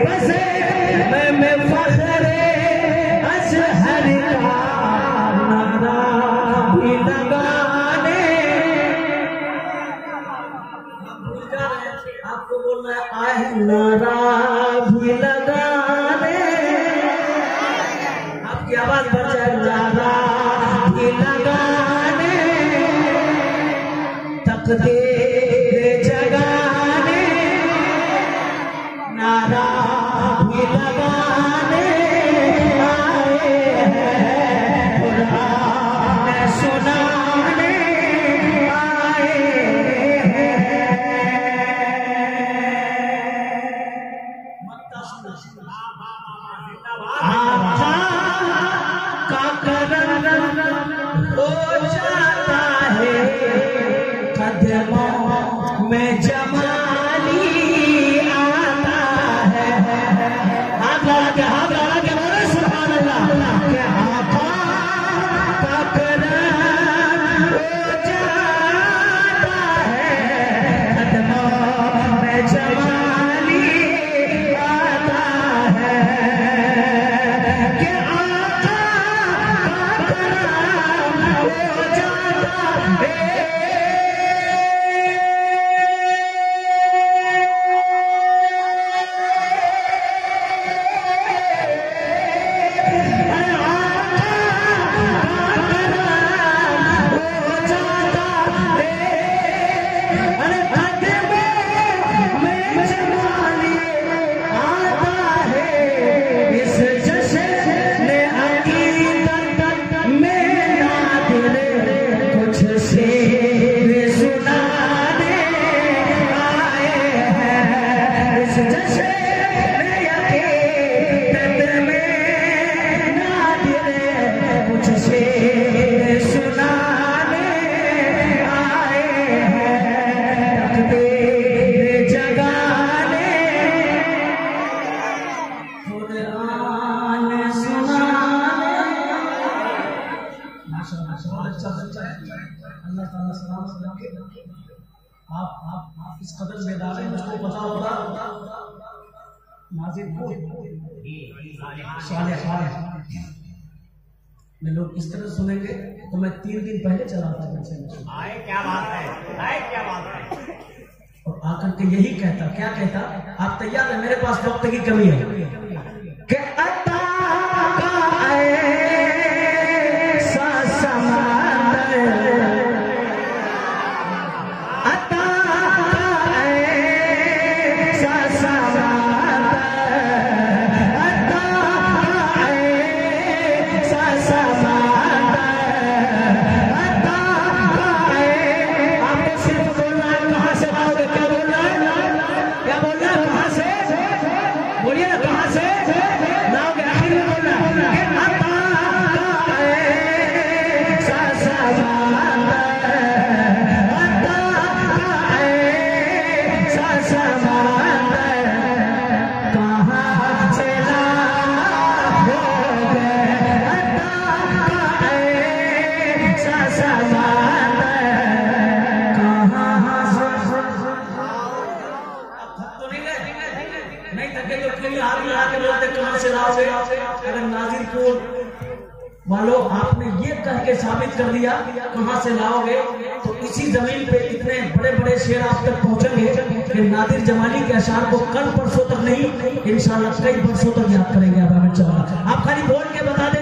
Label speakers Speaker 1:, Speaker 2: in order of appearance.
Speaker 1: बसे में मैं फखरे अजहर का नारा भी लगाने, आपको आवाज़ जाए नारा भी लगाने, तकदीर में जमाली अल्लाह ताला सलाम रखे आप आप आप इस कदर बेदार हैं मुझको पता होगा। नाजिर को साले साले में लोग इस तरह सुनेंगे तो मैं तीन दिन पहले चला था बच्चे में
Speaker 2: आए क्या बात है? आए क्या बात है?
Speaker 1: और आकर के यही कहता क्या कहता? आप तैयार है मेरे पास वक्त की कमी है। Set. Set. नहीं थके तो फिर आके बोलते कहाँ से लाओगे नाजिरपुर वालों आपने ये कह के साबित कर दिया, कहाँ से लाओगे? तो इसी ज़मीन पे इतने बड़े बड़े शेर आप तक पहुँचेंगे कि नादिर जमाली के अशार को कल परसों तक नहीं, इंशाल्लाह कई परसों तक याद करेंगे आप आप खाली बोल के बता दें